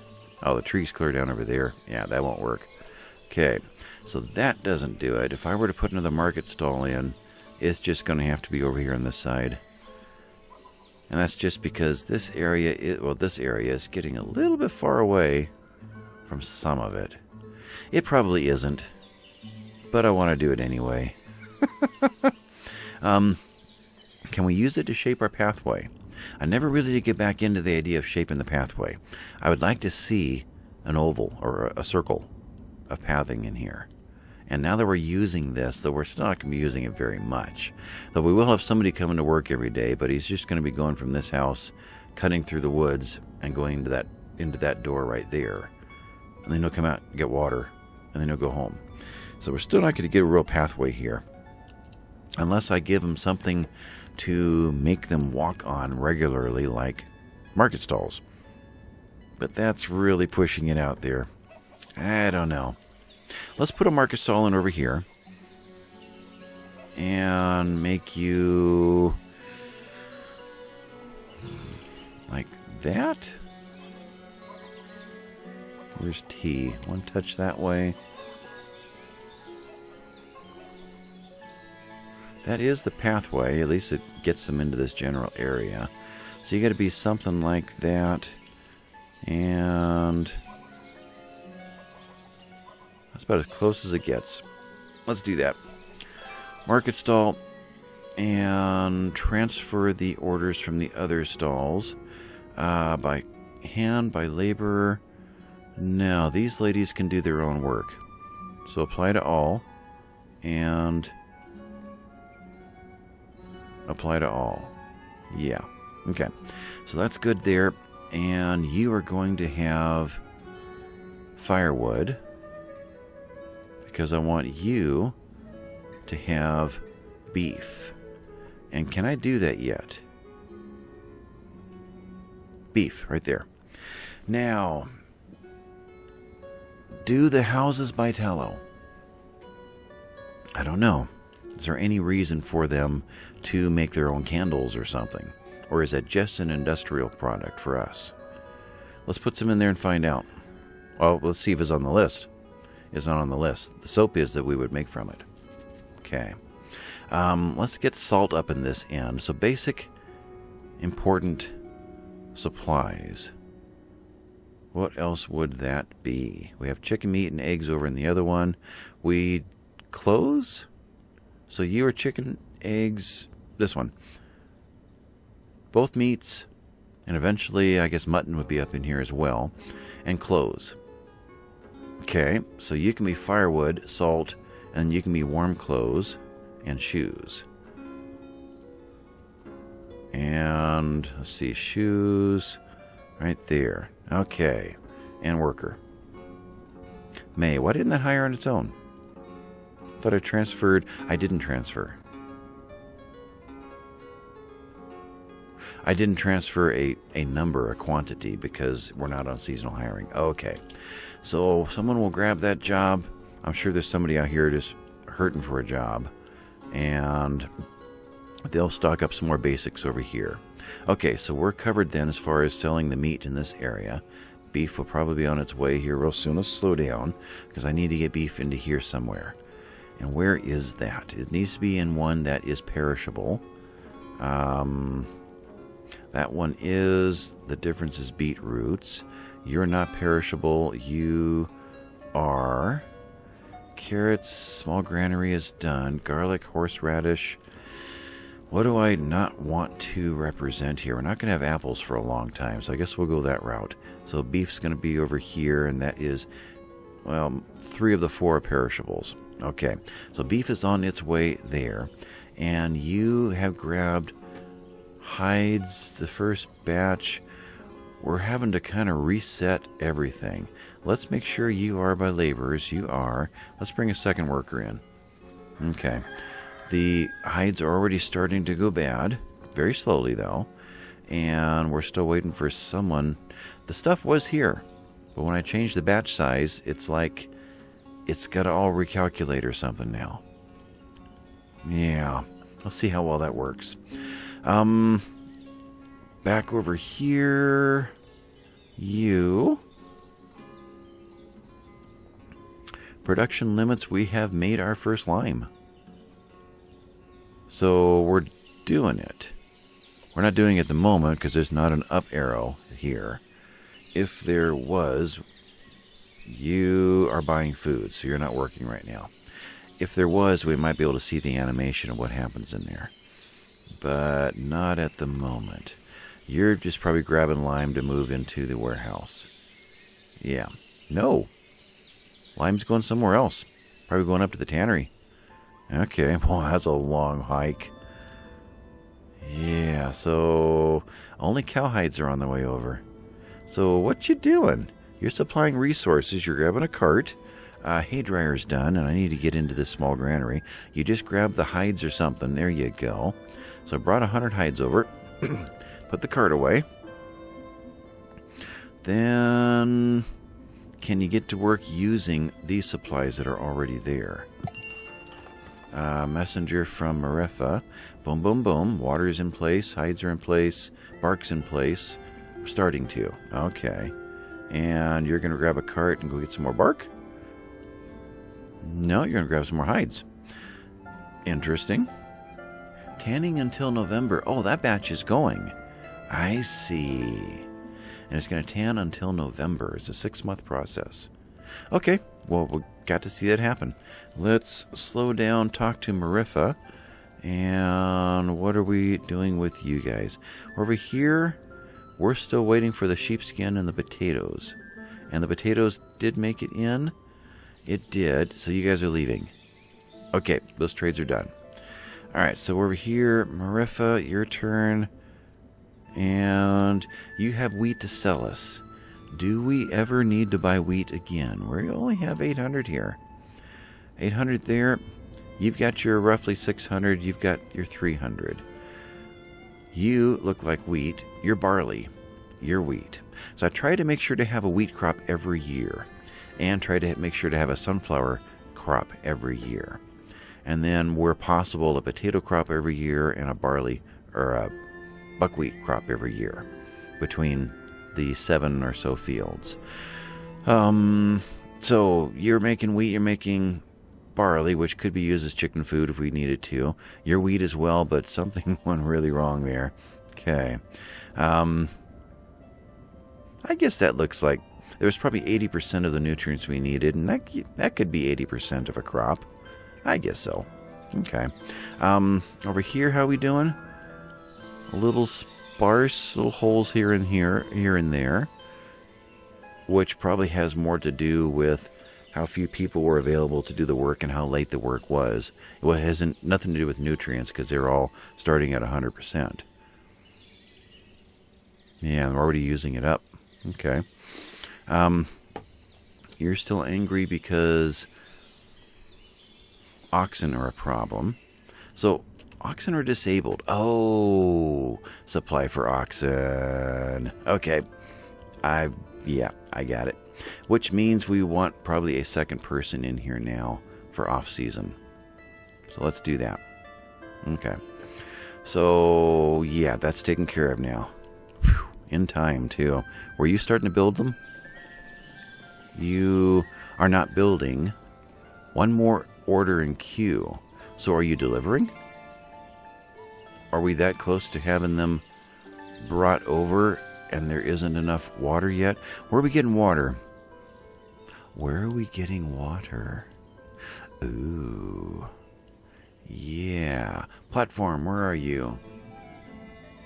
Oh, the tree's clear down over there. Yeah, that won't work. Okay, so that doesn't do it. If I were to put another market stall in, it's just going to have to be over here on this side. And that's just because this area, is, well, this area is getting a little bit far away from some of it. It probably isn't, but I want to do it anyway. um, can we use it to shape our pathway? I never really did get back into the idea of shaping the pathway. I would like to see an oval or a circle of pathing in here. And now that we're using this, though we're still not going to be using it very much, though we will have somebody coming to work every day, but he's just going to be going from this house, cutting through the woods, and going into that into that door right there. And then he'll come out and get water, and then he'll go home. So we're still not going to get a real pathway here. unless I give them something to make them walk on regularly, like market stalls. But that's really pushing it out there. I don't know. Let's put a stall in over here and make you hmm, like that. Where's T? One touch that way. That is the pathway. At least it gets them into this general area. So you got to be something like that. And that's about as close as it gets. Let's do that. Market stall and transfer the orders from the other stalls uh, by hand, by labor. Now, these ladies can do their own work. So apply to all and apply to all. Yeah. Okay. So that's good there. And you are going to have firewood because I want you to have beef. And can I do that yet? Beef, right there. Now, do the houses buy tallow? I don't know. Is there any reason for them to make their own candles or something? Or is that just an industrial product for us? Let's put some in there and find out. Well, let's see if it's on the list. It's not on the list. The soap is that we would make from it. Okay. Um, let's get salt up in this end. So basic, important supplies. What else would that be? We have chicken meat and eggs over in the other one. We clothes. So you are chicken, eggs, this one. Both meats, and eventually, I guess mutton would be up in here as well, and clothes. Okay, so you can be firewood, salt, and you can be warm clothes and shoes. And let's see, shoes right there. Okay, and worker. May, why didn't that hire on its own? Thought I transferred. I didn't transfer. I didn't transfer a, a number, a quantity, because we're not on seasonal hiring. Okay. So someone will grab that job. I'm sure there's somebody out here just hurting for a job. And they'll stock up some more basics over here. Okay, so we're covered then as far as selling the meat in this area. Beef will probably be on its way here real soon. Let's slow down because I need to get beef into here somewhere. And where is that? It needs to be in one that is perishable. Um, that one is the difference is beetroots. You're not perishable. You are. Carrots, small granary is done. Garlic, horseradish. What do I not want to represent here? We're not going to have apples for a long time, so I guess we'll go that route. So beef's going to be over here, and that is, well, three of the four perishables. Okay, so beef is on its way there, and you have grabbed hides the first batch. We're having to kind of reset everything. Let's make sure you are by laborers. You are. Let's bring a second worker in. Okay. The hides are already starting to go bad. Very slowly, though. And we're still waiting for someone. The stuff was here. But when I change the batch size, it's like it's got to all recalculate or something now. Yeah. Let's see how well that works. Um, back over here, you. Production limits, we have made our first lime. So we're doing it. We're not doing it at the moment because there's not an up arrow here. If there was, you are buying food, so you're not working right now. If there was, we might be able to see the animation of what happens in there but not at the moment. You're just probably grabbing lime to move into the warehouse. Yeah. No. Lime's going somewhere else. Probably going up to the tannery. Okay, well, that's a long hike. Yeah, so only cowhides are on the way over. So what you doing? You're supplying resources. You're grabbing a cart. uh, hay dryer's done, and I need to get into this small granary. You just grab the hides or something. There you go. So I brought a hundred hides over. Put the cart away. Then, can you get to work using these supplies that are already there? Uh, messenger from Marifa. Boom, boom, boom. Water's in place. Hides are in place. Bark's in place. We're starting to. Okay. And you're going to grab a cart and go get some more bark? No, you're going to grab some more hides. Interesting. Tanning until November. Oh, that batch is going. I see. And it's going to tan until November. It's a six month process. Okay, well, we got to see that happen. Let's slow down, talk to Marifa. And what are we doing with you guys? Over here, we're still waiting for the sheepskin and the potatoes. And the potatoes did make it in. It did. So you guys are leaving. Okay, those trades are done. All right, so over here, Marifa, your turn. And you have wheat to sell us. Do we ever need to buy wheat again? We only have 800 here. 800 there. You've got your roughly 600. You've got your 300. You look like wheat. You're barley. You're wheat. So I try to make sure to have a wheat crop every year and try to make sure to have a sunflower crop every year. And then, where possible, a potato crop every year and a barley or a buckwheat crop every year between the seven or so fields. Um, so you're making wheat, you're making barley, which could be used as chicken food if we needed to. Your wheat as well, but something went really wrong there. Okay. Um, I guess that looks like there was probably 80% of the nutrients we needed, and that, that could be 80% of a crop. I guess so. Okay. Um, over here, how we doing? A little sparse, little holes here and here, here and there, which probably has more to do with how few people were available to do the work and how late the work was. It hasn't nothing to do with nutrients because they're all starting at 100%. Yeah, I'm already using it up. Okay. Um, you're still angry because oxen are a problem. So oxen are disabled. Oh, supply for oxen. Okay. I yeah, I got it. Which means we want probably a second person in here now for off season. So let's do that. Okay. So yeah, that's taken care of now. Whew, in time too. Were you starting to build them? You are not building. One more order in queue. So are you delivering? Are we that close to having them brought over and there isn't enough water yet? Where are we getting water? Where are we getting water? Ooh. Yeah. Platform, where are you?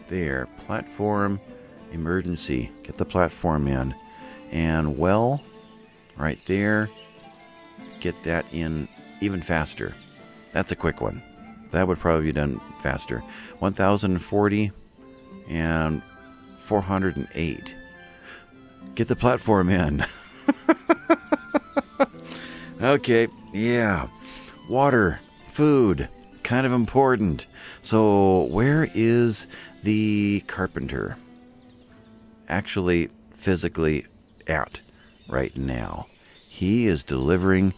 There. Platform emergency. Get the platform in. And well, right there. Get that in even faster. That's a quick one. That would probably be done faster. 1040 and 408. Get the platform in. okay, yeah. Water, food, kind of important. So, where is the carpenter? Actually, physically at right now. He is delivering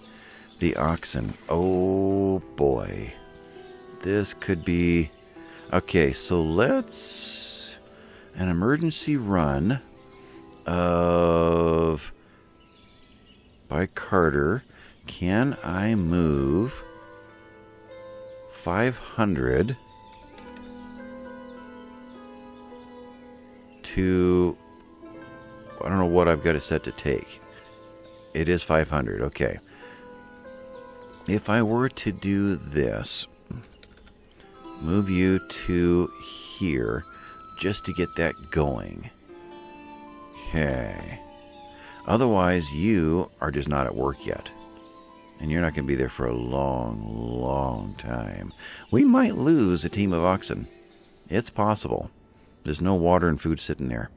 the oxen. Oh boy. This could be. Okay, so let's. An emergency run of. By Carter. Can I move 500 to. I don't know what I've got it set to take. It is 500. Okay. If I were to do this, move you to here just to get that going. Okay. Otherwise, you are just not at work yet. And you're not going to be there for a long, long time. We might lose a team of oxen. It's possible. There's no water and food sitting there.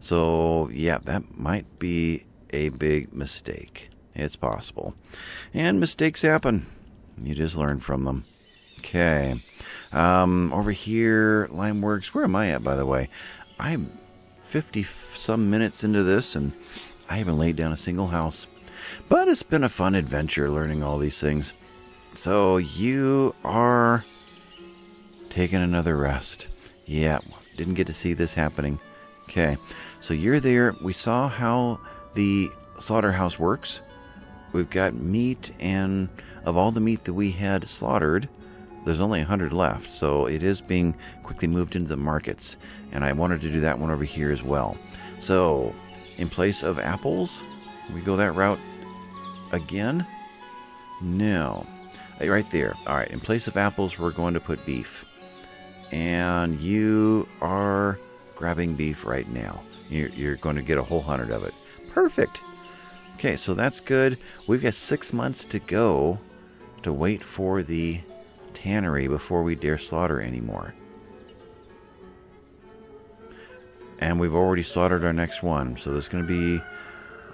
So, yeah, that might be a big mistake. It's possible. And mistakes happen. You just learn from them. Okay. Um, over here, Limeworks. Where am I at, by the way? I'm 50 some minutes into this, and I haven't laid down a single house. But it's been a fun adventure learning all these things. So you are taking another rest. Yeah, didn't get to see this happening. Okay, so you're there. We saw how the slaughterhouse works. We've got meat, and of all the meat that we had slaughtered, there's only 100 left, so it is being quickly moved into the markets. And I wanted to do that one over here as well. So, in place of apples, we go that route again? No. Right there. All right, in place of apples, we're going to put beef. And you are grabbing beef right now. You're, you're going to get a whole hundred of it. Perfect. Okay, so that's good. We've got six months to go to wait for the tannery before we dare slaughter anymore. And we've already slaughtered our next one, so there's going to be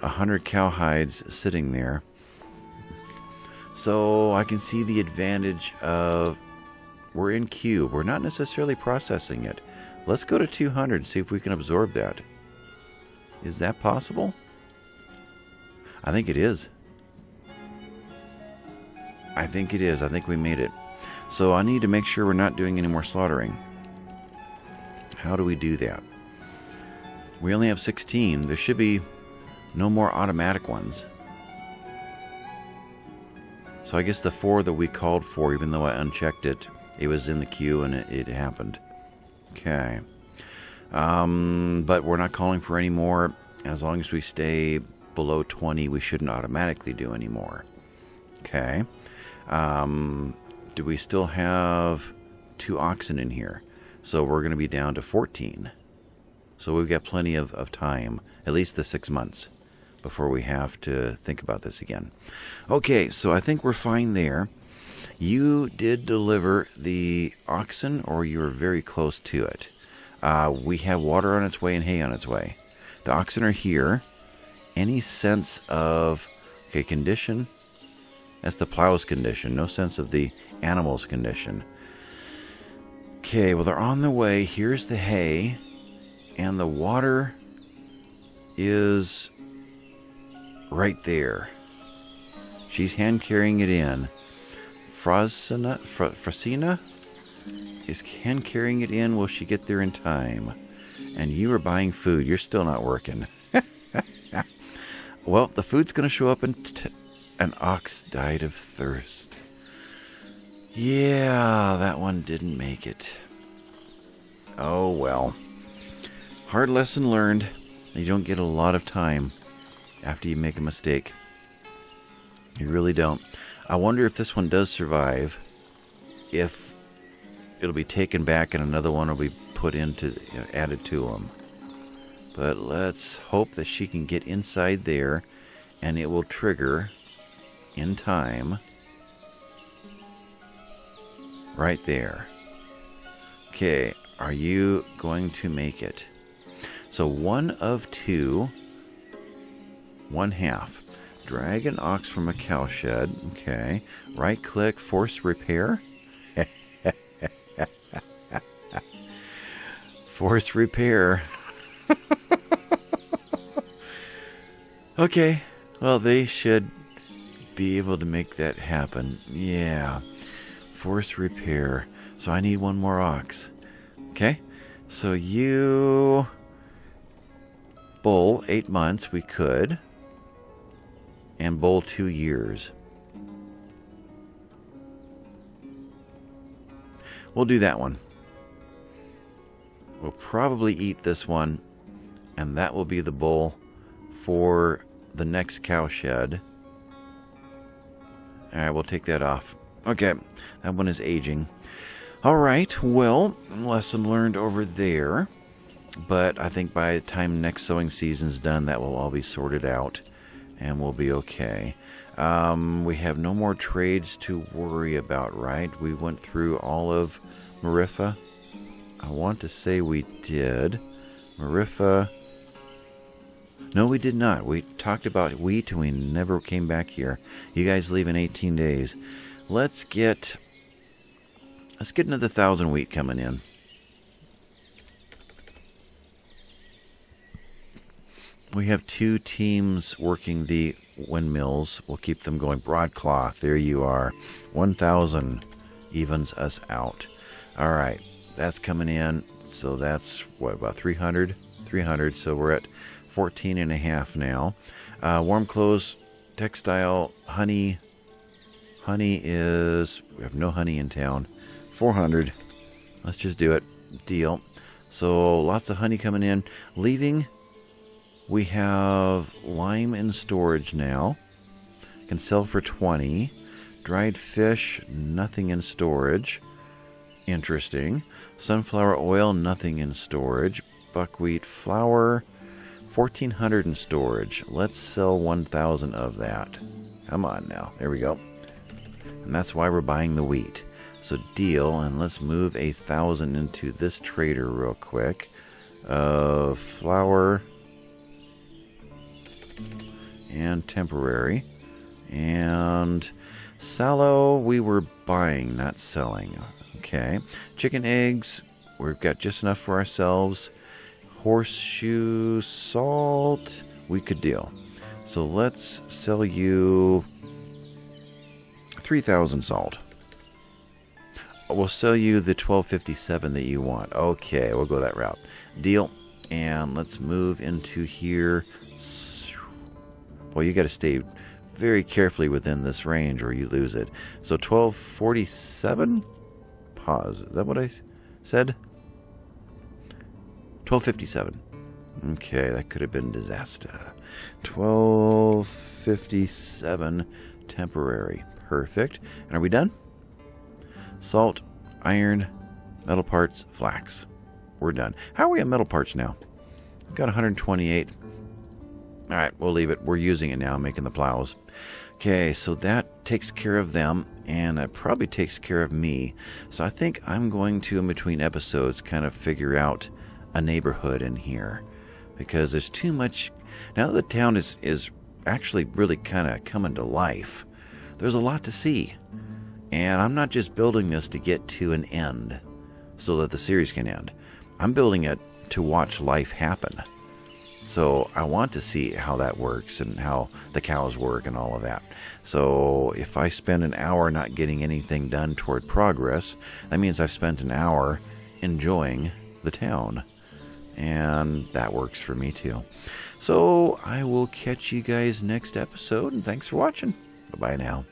a hundred cowhides sitting there. So I can see the advantage of we're in cube. We're not necessarily processing it. Let's go to 200 and see if we can absorb that. Is that possible? I think it is. I think it is. I think we made it. So I need to make sure we're not doing any more slaughtering. How do we do that? We only have 16. There should be no more automatic ones. So I guess the four that we called for, even though I unchecked it, it was in the queue and it, it happened. Okay. Um, but we're not calling for any more. As long as we stay below 20, we shouldn't automatically do anymore. Okay. Um, do we still have two oxen in here? So we're going to be down to 14. So we've got plenty of, of time, at least the six months, before we have to think about this again. Okay, so I think we're fine there. You did deliver the oxen, or you were very close to it. Uh, we have water on its way and hay on its way. The oxen are here. Any sense of okay condition? That's the plow's condition. No sense of the animal's condition. Okay, well, they're on the way. Here's the hay, and the water is right there. She's hand carrying it in. Frosina, Fr- Frosina is hand carrying it in. Will she get there in time? And you are buying food. You're still not working. Well, the food's going to show up in t- an ox died of thirst. Yeah, that one didn't make it. Oh well. Hard lesson learned. You don't get a lot of time after you make a mistake. You really don't. I wonder if this one does survive. If it'll be taken back and another one will be put into added to them. But let's hope that she can get inside there and it will trigger in time right there. Okay, are you going to make it? So one of two, one half. Drag an ox from a cowshed. Okay. Right click, force repair. force repair. okay. Well, they should be able to make that happen. Yeah. Force repair. So I need one more ox. Okay. So you. Bull, eight months, we could. And bull, two years. We'll do that one. We'll probably eat this one, and that will be the bull for the next cowshed. All right, we'll take that off. Okay, that one is aging. All right, well, lesson learned over there. But I think by the time next sowing season's done, that will all be sorted out and we'll be okay. Um, we have no more trades to worry about, right? We went through all of Mariffa. I want to say we did. Mariffa. No, we did not. We talked about wheat and we never came back here. You guys leave in 18 days. Let's get let's get another thousand wheat coming in. We have two teams working the windmills. We'll keep them going. Broadcloth, there you are. 1,000 evens us out. All right, that's coming in. So that's what, about 300? 300. So we're at 14 and a half now. Uh, warm clothes, textile, honey. Honey is, we have no honey in town. 400. Let's just do it. Deal. So lots of honey coming in. Leaving, we have lime in storage now. Can sell for 20. Dried fish, nothing in storage. Interesting. Sunflower oil, nothing in storage. Buckwheat flour, 1400 in storage. Let's sell 1000 of that. Come on now. There we go. And that's why we're buying the wheat. So deal, and let's move a thousand into this trader real quick. Uh, flour and temporary. And tallow, we were buying, not selling. Okay. Chicken eggs, we've got just enough for ourselves horseshoe salt, we could deal. So let's sell you 3,000 salt. We'll sell you the 1257 that you want. Okay, we'll go that route. Deal. And let's move into here. Well, you got to stay very carefully within this range or you lose it. So 1247? Pause. Is that what I said? 1257. Okay, that could have been disaster. 1257 temporary. Perfect. And are we done? Salt, iron, metal parts, flax. We're done. How are we at metal parts now? We've got 128. All right, we'll leave it. We're using it now, making the plows. Okay, so that takes care of them, and that probably takes care of me. So I think I'm going to, in between episodes, kind of figure out a neighborhood in here because there's too much. Now the town is, is actually really kind of coming to life, there's a lot to see. And I'm not just building this to get to an end so that the series can end, I'm building it to watch life happen. So I want to see how that works and how the cows work and all of that. So if I spend an hour not getting anything done toward progress, that means I've spent an hour enjoying the town and that works for me too. So I will catch you guys next episode, and thanks for watching. Bye bye now.